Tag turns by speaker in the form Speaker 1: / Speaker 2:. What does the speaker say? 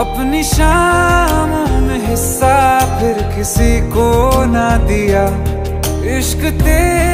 Speaker 1: अपनी शामों में हिस्सा फिर किसी को ना दिया। इश्क तेरे